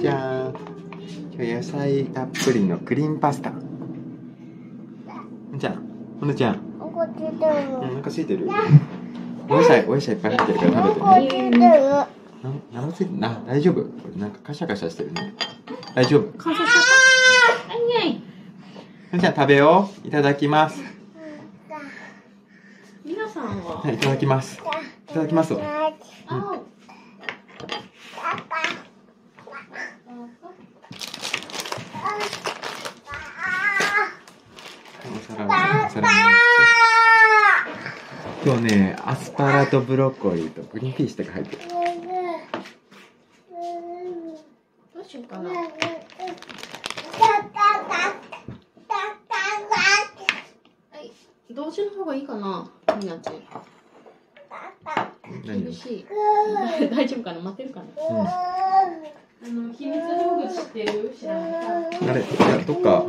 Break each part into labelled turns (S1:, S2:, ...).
S1: じゃん今日野菜たっぷりのクリームパスタ。じゃんほのちゃん。
S2: おこついてる
S1: お腹空いてる？お野菜お野菜いっぱい入ってるから食べてね。な生ついてな大丈夫？これなんかカシャカシャしてるね。大丈夫？
S3: 感謝しちゃった。はい。はい。
S1: ほのちゃん食べよう。いただきます。
S3: 皆さんは
S1: はいいただきます。いただきますわ
S3: あ
S1: お今日ねアスパラとブロッコリーとグリーンピースとか入ってる
S3: どうしようかな。はい。同時の方がいいかな。みなち。
S1: 何？
S3: 厳しい。大丈夫かな？待ってるかな？あの秘密道具知ってる？知らないか。
S1: あれどっか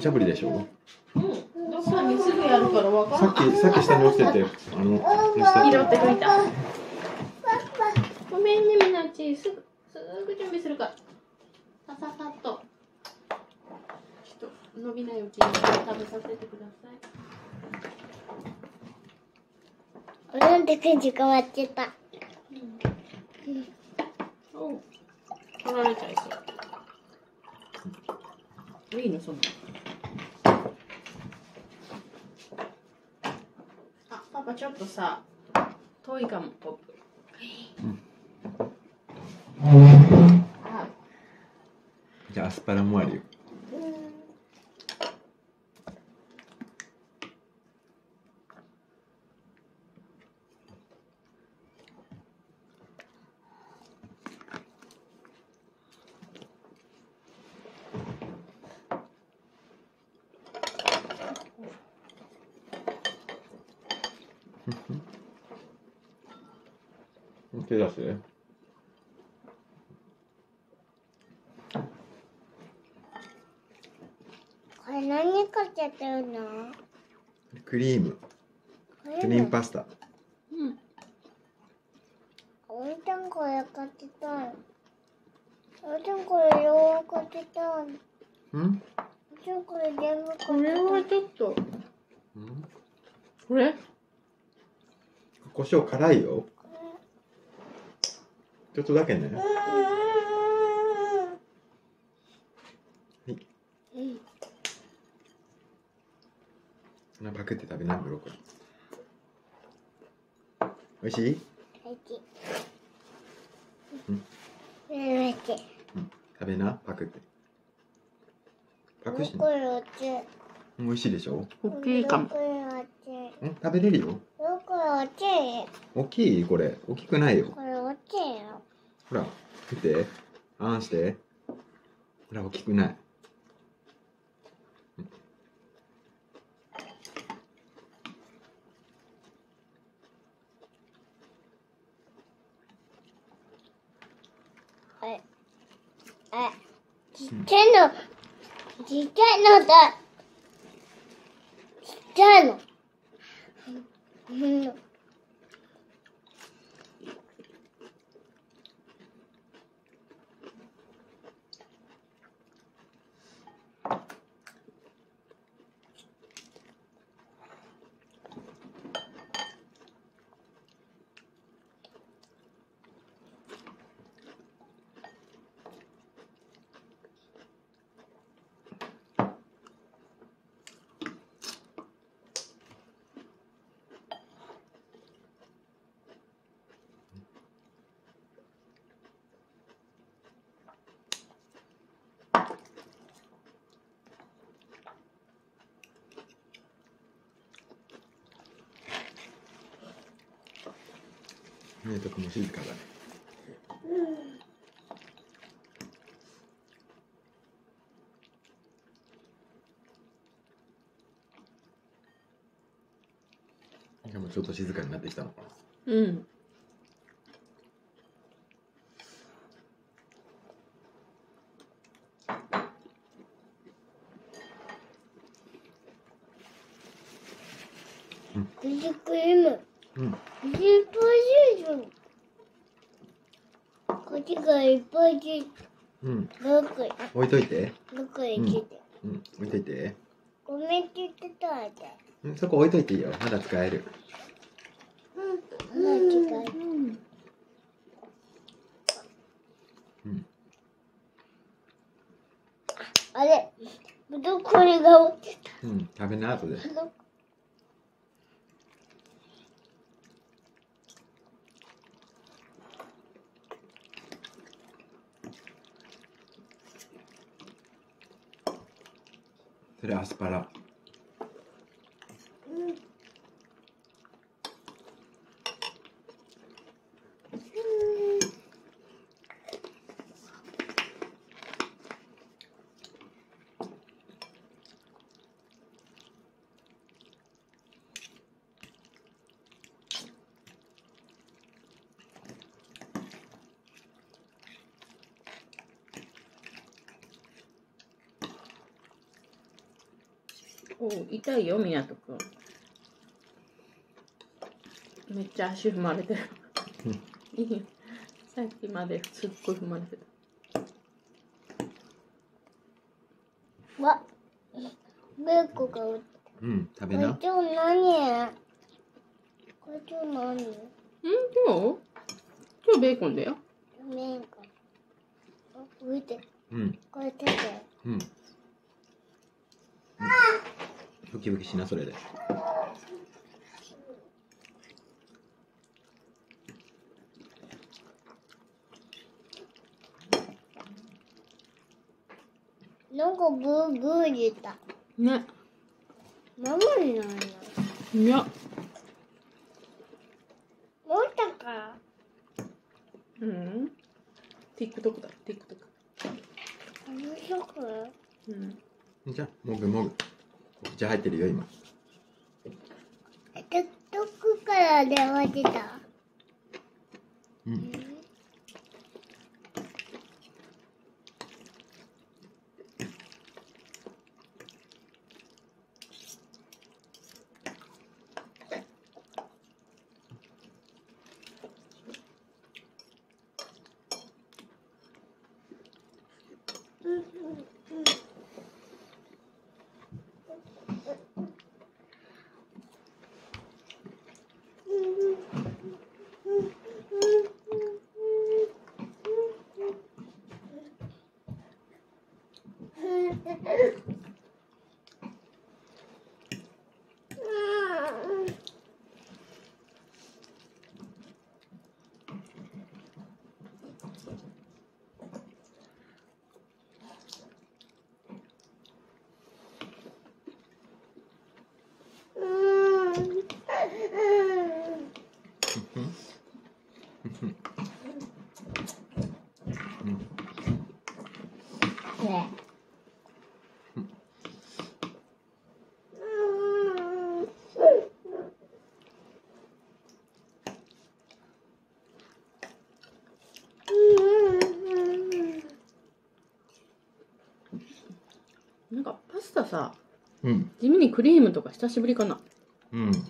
S1: おしゃぶりでしょ？
S3: うん。どっかにすぐやるからわか。
S1: さっきさっき下に落ちててあの
S3: 拾ってくいた。ごめんねみなち。すぐすぐ準備するから。さささっと。ちょっと伸びないうちに食べさせてください。
S2: なんでくんじ変わっちゃった
S3: おう取られちゃいそう。いいのそんな。あ、パパちょっとさ、遠いかもポップ。あ、
S1: じゃあアスパラもあるよ手出す
S2: これ何かけてるの
S1: クリームクリームパスタ
S3: うん。
S2: おいちゃんこれかけたいおいちゃんこれようかけたい
S1: うん
S2: おいちゃんこれ全部かけた
S3: これはいちょっと、
S1: うん
S3: これ
S1: 胡椒辛いよちょっとだけね。
S2: うん。
S1: なパクって食べなブロッコリー。おい？しい。
S2: おいしい。
S1: うん。食べなパクって。パクし
S2: これおいしい。
S1: 美味しいでしょ？
S3: 大きいかも。
S2: これおいしい。
S1: ん？食べれるよ。大きい？これ。大きくないよ
S2: これおいしいよ。
S1: ほら見て。あんして。ほら大きくない。
S2: ちっちゃいの。ちっちゃいのだ。ちっちゃいの。うん
S1: ねえとくも静かだね。でもちょっと静かになってきたのかな。
S3: うん。
S2: クリーム
S1: うん
S2: スーパーシーズンおちがいっぱいついて
S1: うん
S2: どこ
S1: 置いといて。
S2: どこへ来て、
S1: うん。置いといて。
S2: ごめんって言ってたわけ。
S1: うん。そこ置いといていいよ。まだ使える。
S2: 間違い
S3: うん。
S1: うん
S2: あれ。ぶどこれが落ち
S1: うん。食べな後で
S2: たど
S3: おう痛いよみなとくんめっちゃ足踏まれてる。いいさっきまですっごい踏まれてた。
S2: わベーコが
S1: うん食べ
S2: た。
S1: な。
S2: これ今日何これ今日何？
S3: ん今日？今日ベーコンだよ。
S2: 麺か。浮いて。
S1: うん。
S2: これ手で。
S1: うんブキブキしなそれで。
S2: なんかグーグー言った。
S3: ね。
S2: ママになるの。
S3: いや。
S2: 持ったか
S3: うん。TikTok だ。TikTok
S2: 面白く
S3: うん。
S1: じゃあもぐもぐ口入ってるよ今。
S2: TikTok から電話来た？
S1: うん
S2: ね
S3: なんかパスタさ
S1: うん。
S3: 地味にクリームとか久しぶりかな。
S1: うん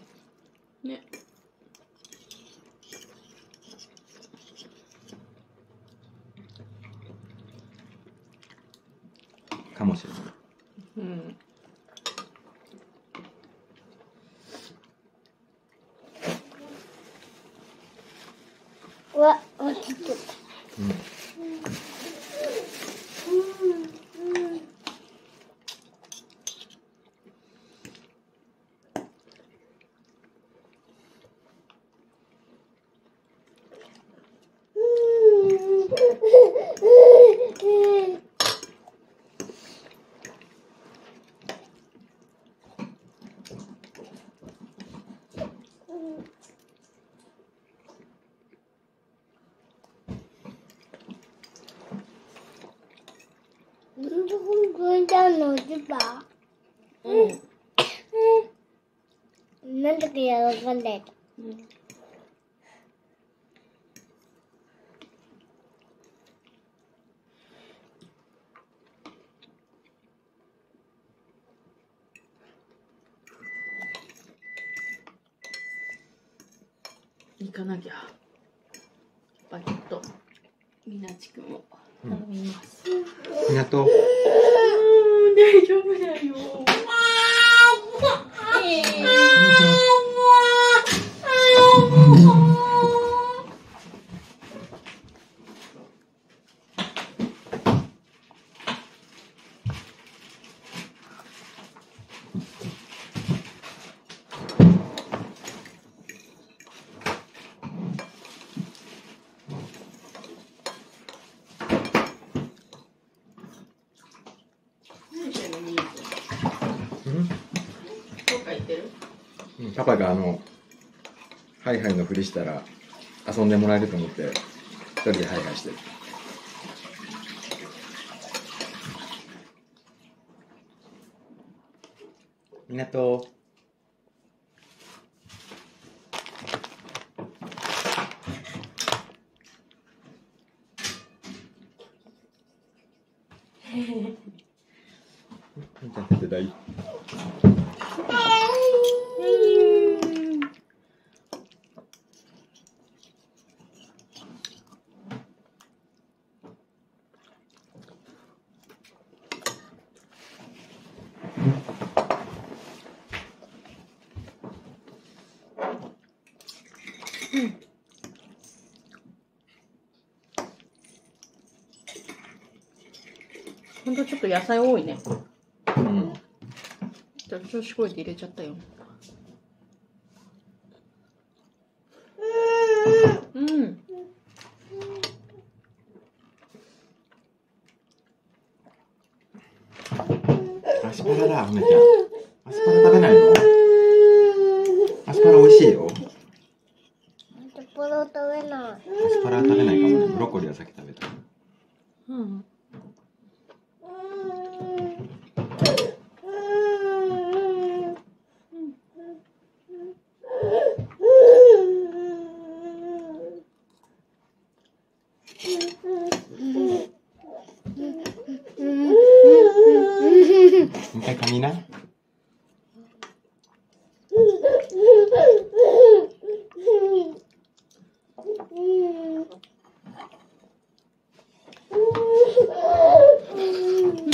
S1: かもしれない。
S3: うん。
S2: うわ、落ちてた。
S1: うん
S2: なんでこんちゃんの落ちた
S3: うん。
S2: なんだか喜んでた。
S3: うん。行かなきゃ。バゲット。みなちくんを頼みます。
S1: みなと
S3: うーん、大丈夫だよ。えー何してんのみなちゃん
S1: うん
S3: どっか行ってる
S1: うんパパがあのハイハイのふりしたら遊んでもらえると思って一人でハイハイしてる。みなとみーちゃん手伝い
S3: ほんとちょっと野菜多いね。
S1: うん
S3: じゃあ調子こいて入れちゃったよ。うん。
S1: アスパラだ、梅ちゃん。アスパラ食べないのアスパラ美味しいよ。
S2: ところ食べない。
S1: アスパラは食べないかもね。ブロッコリーは先食べた。
S3: うん。
S1: もう一回噛みな。
S3: う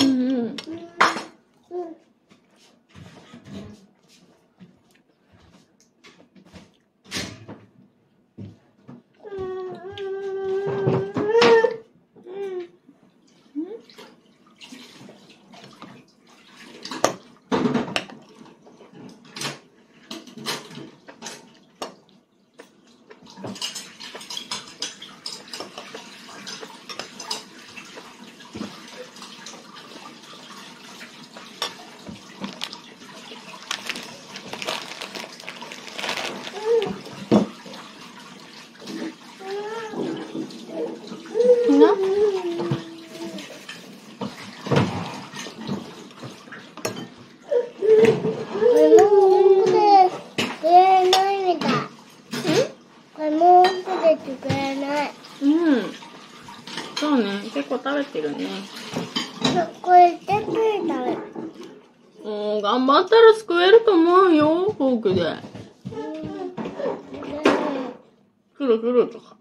S3: んうん。みんな
S2: これも奥で作れないみたい。これも奥で作れない。
S3: うん。そうね。結構食べてるね。
S2: これ手で食べる。
S3: もう頑張ったら救えると思うよ。フォークで。くるくるとか。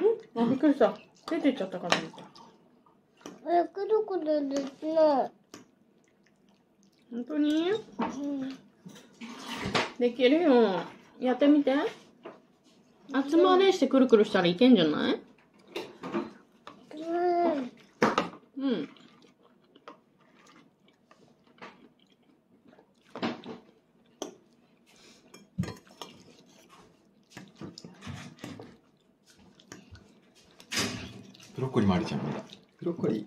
S3: んあ、びっくりした。出てっちゃったかと思った。
S2: これくるくるできない。
S3: 本当に？
S2: うん
S3: できるよ。やってみて。集まれしてくるくるしたらいけんじゃない
S2: うん
S3: うん。
S1: ブロッコリーもあるじゃん。ブロッコリー。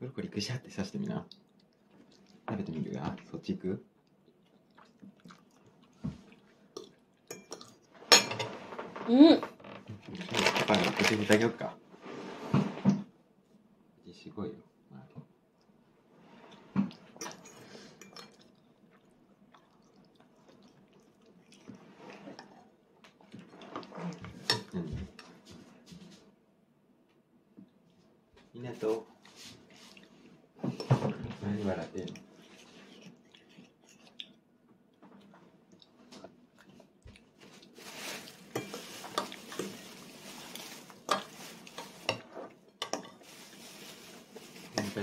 S1: ブロッコリーぐしゃって刺してみな。食べてみるがそっち行く？
S3: うん。
S1: パパが口にてあげよっか。すごいよ。何みなと何笑ってんの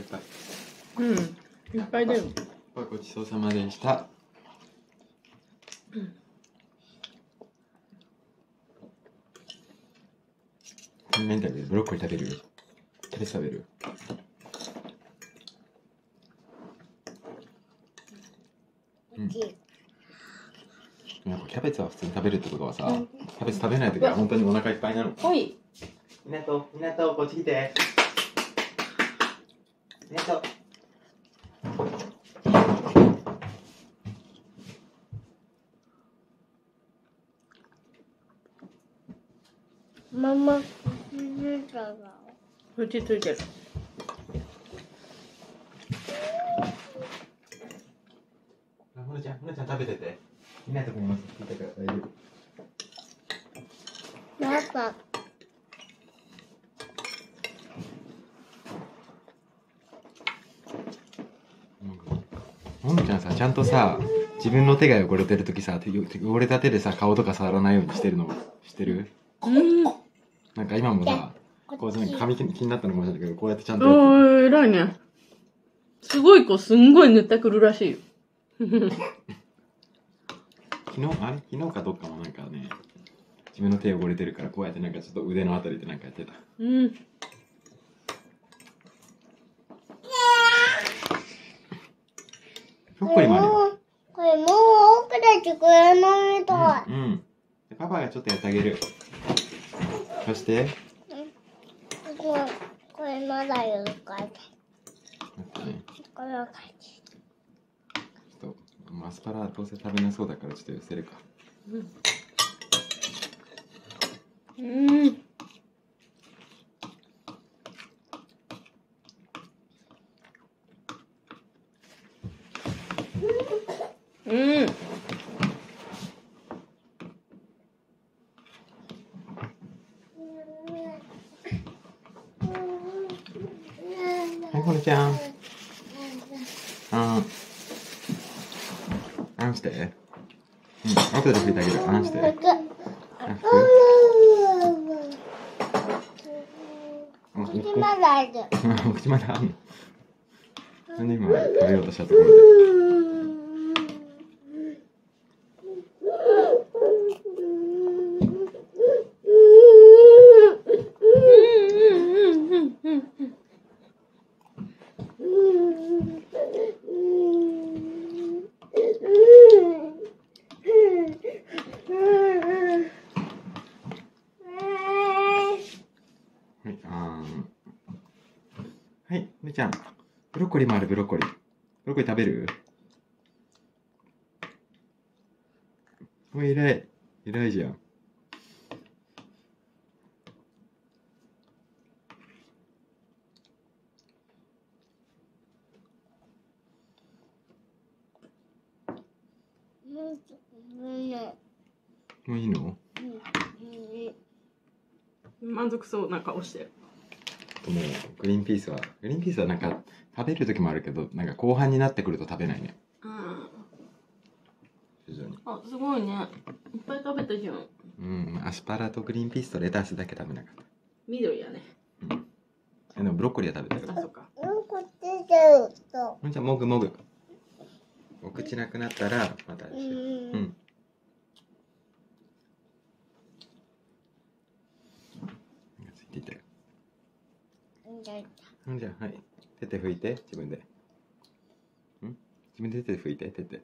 S1: ぱい。いっぱい
S3: うん。いっぱいだよ
S1: ごちそうさまでした。メンタルでブロッコリー食べる？キャベツ食べる？うん。なんかキャベツは普通に食べるってことはさ、キャベツ食べないときは本当にお腹いっぱいなの。
S3: ほい。
S1: みなと、みなと、こっち来て。みなと。
S2: ママ、見たら。
S3: 落ち着いてる
S1: ほなちゃん、ほなちゃん食べてて。みなとこにいます。聞いたから大丈夫。
S2: パパ。
S1: ももちゃんさ、ちゃんとさ、自分の手が汚れてるときさ、手汚れた手でさ、顔とか触らないようにしてるの知ってる？
S3: うん。
S1: なんか今もさ、こうなんか髪気になったのかもしれないけど、こうやってちゃんと
S3: おー偉いね。すごい子すんごい塗ってくるらしいよ。
S1: 昨日、あれ？昨日かどっかもなんかね、自分の手汚れてるから、こうやってなんかちょっと腕のあたりでなんかやってた。
S3: うん
S1: ブロッコリーもあるよ。
S2: これもう奥で作れないみたい。
S1: うん。パパがちょっとやってあげる。そして、
S2: もうこれまだよかこれは書いて。
S1: ちょっと、アスパラどうせ食べなそうだからちょっと寄せるか。
S3: うんうん
S1: はい、こねちゃん。あん。あんして。うん、後で拭いてあげる。あんして。あ拭くうん
S2: 口まだある。
S1: お口まだあんのなんで今食べようとしたところで。はい、あーん。はい、ねちゃん。ブロッコリーもある、ブロッコリー。ブ食べる？おい、偉い。偉いじゃん。もういいの？
S3: 満足そうな顔して
S1: もうグリーンピースはグリーンピースはなんか食べる時もあるけどなんか後半になってくると食べないね。
S3: うん。
S1: 徐々に。
S3: あすごいね。いっぱい食べたじゃん。
S1: うん。アスパラとグリーンピースとレタスだけ食べなかっ
S3: 緑やね。
S1: たえでもブロッコリーは食べてる。
S3: あそっか。
S2: こっちでと。
S1: ほんじゃもぐもぐ。お口なくなったらまた
S2: う。
S1: うん。んついていてほんじゃはい手手拭いて自分でん？自分で手で拭いて手で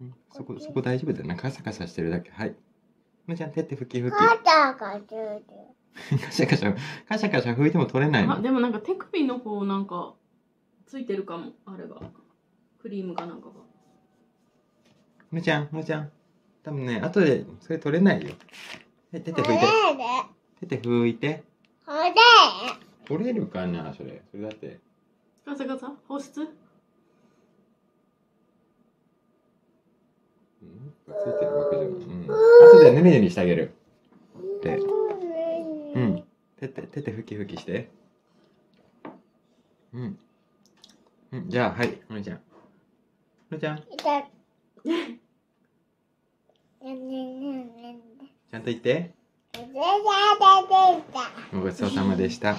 S1: うん？そこそこ大丈夫だよなカサカサしてるだけはいほんじゃ手手拭き拭き
S2: カタカタで。
S1: カシャカシャ、カシャカシャ拭いても取れないの？
S3: あでもなんか手首の方なんかついてるかもあれがクリームかなんかが
S1: むちゃん、むちゃん。多分ね、後でそれ取れないよ。え手手
S2: こ
S1: 拭いて。
S2: れ
S1: 手手拭いて。
S2: これ
S1: 取れるかな、それ。それだって。
S3: ガサガサ保湿
S1: うん？ついてるわけじゃない。うん。後でぬりぬりしてあげる。で、うん。手手、手手拭き拭きして。うん。うん、じゃあ、はい、むちゃん。むちゃん。ちゃんと言って。ごちそうさまでした。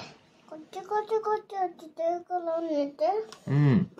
S2: こっちこっちこってやってるから寝て。
S1: うん